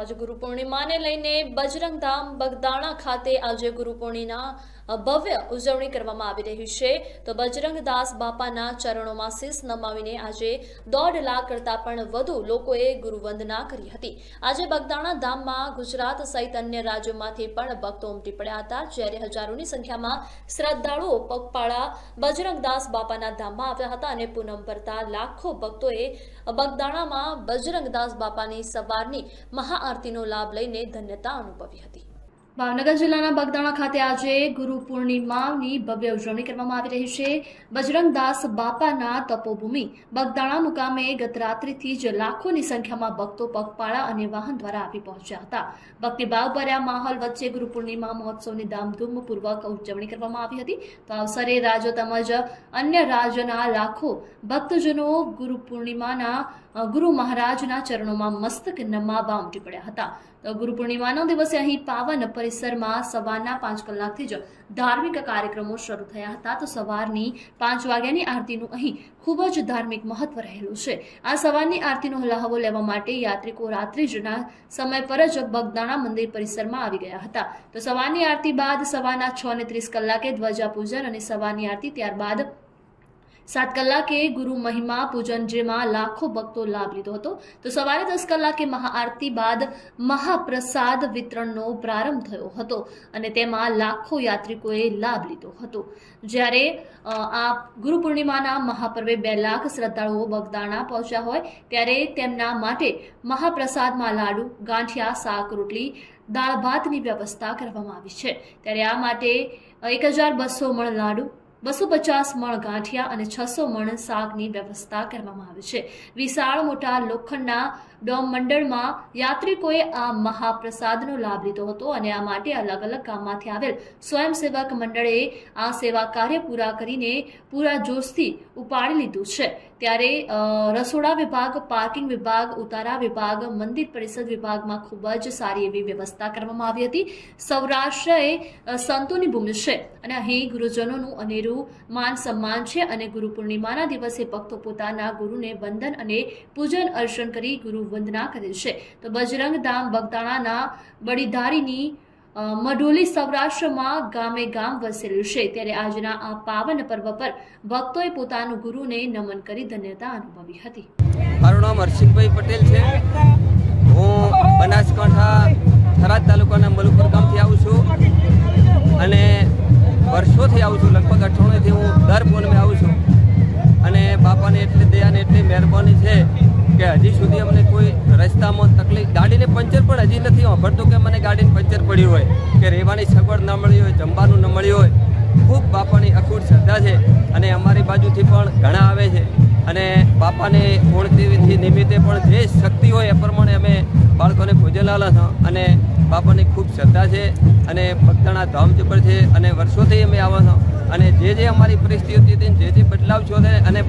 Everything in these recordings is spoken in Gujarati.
તો આજે ગુરુ પૂર્ણિમાને લઈને બજરંગધામ બગદાણા ખાતે આજે ગુરુ પૂર્ણિમા ભવ્ય ઉજવણી કરવામાં આવી રહી છે. તો બજરંગદાસ બાપાના ચરણોમાં શીશ નમાવીને આજે દોઢ લાખ કરતાં પણ વધુ લોકોએ ગુરુવંદના કરી હતી. આજે બગદાણા ધામમાં ગુજરાત સહિત અન્ય રાજ્યોમાંથી પણ ભક્તો ઉમટી પડ્યા હતા, જ્યારે હજારોની સંખ્યામાં શ્રદ્ધાળુઓ પગપાળા બજરંગદાસ બાપાના ધામમાં આવ્યા હતા અને પૂનમ ભરતા લાખો ભક્તોએ બગદાણામાં બજરંગદાસ બાપાની સવારની મહાઆરતીનો લાભ લઈને ધન્યતા અનુભવી હતી. ભાવનગર જિલ્લાના બગદાણા ખાતે આજે ગુરુ પૂર્ણિમાની ભવ્ય ઉજવણી કરવામાં આવી રહી છે. બજરંગદાસ બાપાના તપોભૂમિ. બગદાણા મુકામે ગત રાત્રિથી જ લાખોની સંખ્યામાં ભક્તો પગપાળા અને વાહન દ્વારા આવી પહોંચ્યા હતા. ભક્તિભાવ ભર્યા માહોલ વચ્ચે ગુરુ પૂર્ણિમા મહોત્સવની ધામધૂમપૂર્વક ઉજવણી કરવામાં આવી હતી. તો અવસરે રાજ્ય તેમજ અન્ય રાજ્યના લાખો ભક્તજનો ગુરુ પૂર્ણિમાના ગુરુ મહારાજના ચરણોમાં મસ્તક નમાવા ઉમટી પડ્યા હતા. તો ગુરુ પૂર્ણિમાનો દિવસે અહીં પાવન પરિસરમાં સવારના પાંચ કલાકથી જ ધાર્મિક કાર્યક્રમો શરૂ થયા હતા. તો સવારની પાંચ વાગ્યાની આરતીનું અહીં ખૂબ જ ધાર્મિક મહત્વ રહેલું છે. આ સવારની આરતીનો હલાહવો લેવા માટે યાત્રિકો રાત્રિ જના સમય પર જ બગદાણા મંદિર પરિસરમાં આવી ગયા હતા. તો સવારની આરતી બાદ સવારના છ ને ત્રીસ કલાકે ધ્વજા પૂજન અને સવારની આરતી ત્યારબાદ સાત કલાકે ગુરુ મહિમા પૂજન જેમાં લાખો ભક્તો લાભ લીધો હતો. તો સવારે દસ કલાકે મહાઆરતી બાદ મહાપ્રસાદ વિતરણનો પ્રારંભ થયો હતો અને તેમાં લાખો યાત્રિકોએ લાભ લીધો હતો. જ્યારે આ ગુરુ પૂર્ણિમાના મહાપર્વે બે લાખ શ્રદ્ધાળુઓ બગદાણા પહોંચ્યા હોય, ત્યારે તેમના માટે મહાપ્રસાદમાં લાડુ, ગાંઠિયા, શાક, રોટલી દાળ ભાતની વ્યવસ્થા કરવામાં આવી છે. ત્યારે આ માટે એક હજાર બસો મણ લાડુ બસો પચાસ મણ ગાંઠિયા અને છસો મણ શાકની વ્યવસ્થા કરવામાં આવી છે. વિશાળ મોટા લોખંડના ડોમ મંડળમાં યાત્રિકોએ આ મહાપ્રસાદનો લાભ લીધો હતો અને આ માટે અલગ અલગ ગામમાંથી આવેલ સ્વયંસેવક મંડળે આ સેવા કાર્ય પૂરા કરીને પૂરા જોશથી ઉપાડી લીધું છે. ત્યારે રસોડા વિભાગ, પાર્કિંગ વિભાગ, ઉતારા વિભાગ, મંદિર પરિષદ વિભાગમાં ખૂબ જ સારી એવી વ્યવસ્થા કરવામાં આવી હતી. સૌરાષ્ટ્ર એ સંતોની ભૂમિ છે અને અહીં ગુરુજનોનું અનેરું માન સન્માન છે અને ગુરુ પૂર્ણિમાના દિવસે ભક્તો પોતાના ગુરુને વંદન અને પૂજન અર્ચન કરી ગુરુ વંદના કરે છે. તો બજરંગ ધામ બગદાણાના બળીધારીની અ, મઢોલી સૌરાષ્ટ્રમાં ગામે ગામ વસેલું છે. ત્યારે આજના આ પાવન પર્વ પર ભક્તોએ પોતાનું ગુરુને નમન કરી ધન્યતા અનુભવી હતી. મારું નામ હર્ષિતભાઈ પટેલ છે. કે હજી સુધી અમને કોઈ રસ્તામાં તકલીફ, ગાડીને પંચર પણ હજી નથી સાંભળતું કે મને ગાડીને પંચર પડ્યું હોય, કે રહેવાની સગવડ ન મળી હોય, જમવાનું ન મળ્યું હોય. ખૂબ બાપાની અખૂટ શ્રદ્ધા છે અને અમારી બાજુથી પણ ઘણા આવે છે. અને બાપાને પૂર્ણતિથી નિમિત્તે પણ જે શક્તિ હોય એ પ્રમાણે અમે બાળકોને ભોજન છો અને બાપાની ખૂબ શ્રદ્ધા છે અને ભક્તના ધામ પર છે અને વર્ષોથી અમે આવા છો. અને જે જે અમારી પરિસ્થિતિ હતી જે જે બદલાવ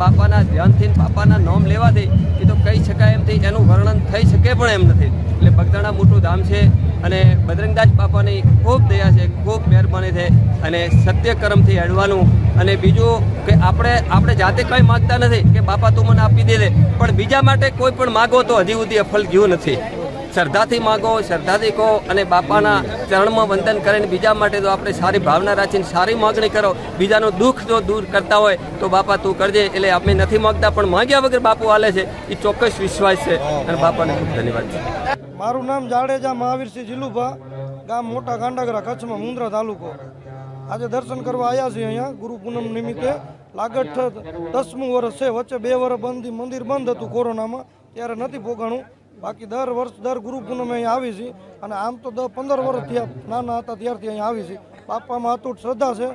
બાપાના ધ્યાનથી બાપાના નામ લેવાથી એ તો કહી શકાય એમથી એનું વર્ણન થઈ શકે પણ એમ નથી. એટલે બગદાણા મોટું ધામ છે અને બદરંગદાસ બાપાની ખૂબ દયા છે, ખૂબ મહેરબાની છે અને સત્ય કર્મથી હેડવાનું અને બીજું કે આપણે આપણે જાતે કંઈ માગતા નથી કે બાપા તું મને આપી દે દે પણ બીજા માટે કોઈ પણ માગો તો હજી સુધી અફલ ગયું નથી. શ્રદ્ધાથી માગો, શ્રદ્ધાથી કહો અને બાપાના ચરણમાં વંદન કરીને બીજા માટે તો આપણે સારી ભાવના રાખીને સારી માગણી કરો, બીજાનું દુઃખ જો દૂર કરતા હોય, તો બાપા તું કરજે. એટલે અમે નથી માગતા, પણ માગ્યા વગર બાપુ હાલે છે. એ ચોક્કસ વિશ્વાસ છે. અને બાપાને ખૂબ ધન્યવાદ છે. મારું નામ જાડેજા મહાવીરસિંહ જીલુભા, ગામ મોટા ગાંડાગરા, કચ્છમાં, મુંદ્રા તાલુકો. આજે દર્શન કરવા આવ્યા છીએ અહીંયા, ગુરુ પૂનમ નિમિત્તે. લાગત દસમું વર્ષ છે. વચ્ચે બે વર્ષ બંધ, મંદિર બંધ હતું કોરોનામાં. ત્યારે નથી પોગાણું બાકી દર વર્ષ દર ગુરુ પૂનમે અહીંયા આવી છે. અને આમ તો દસ પંદર વર્ષથી નાના હતા ત્યારથી અહીંયા આવી છે. બાપામાં અતૂટ શ્રદ્ધા છે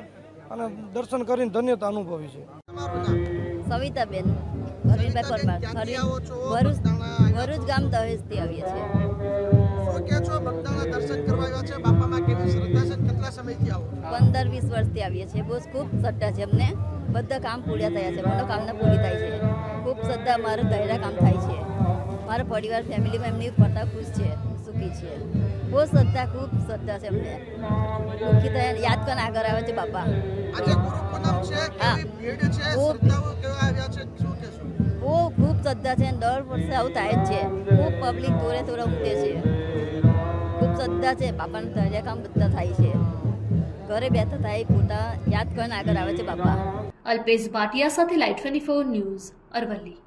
અને દર્શન કરીને ધન્યતા અનુભવી છે. સવિતાબેન હરીશભાઈ પરમાર ભરૂચ ગામ દહેજથી આવીએ છીએ. છો? બગદાણા દર્શન કરવા આવ્યા છે. બાપામાં કેવી શ્રદ્ધા છે? કેટલા સમયથી આવો? પંદર વીસ વર્ષથી આવીએ છીએ. બહુ ખૂબ શ્રદ્ધા છે અમને. બધા કામ પૂર્યા થયા છે. મનોકામના પૂરી થાય છે. ખૂબ શ્રદ્ધા મારું ધૈર્ય કામ થાય છે. મારા પરિવાર ફેમિલીમાં એમની પડતા ખુશ છે સુખી છે. બહુ શ્રદ્ધા ખૂબ શ્રદ્ધા છે એમને દુઃખી તો યાદ કરીને આગળ આવે છે બાપા. બહુ ખૂબ શ્રદ્ધા છે દર વર્ષે આવું થાય જ છે. ખૂબ પબ્લિક તોરે તોરે ઉમટે છે. ખૂબ શ્રદ્ધા છે. બાપાનું ધૈર્ય કામ બધા થાય છે. ઘરે બેઠા થાય પોતા યાદ કરીને આગળ આવે છે બાપા. અલ્પેશ ભાટિયા સાથે light twenty four news Aravalli.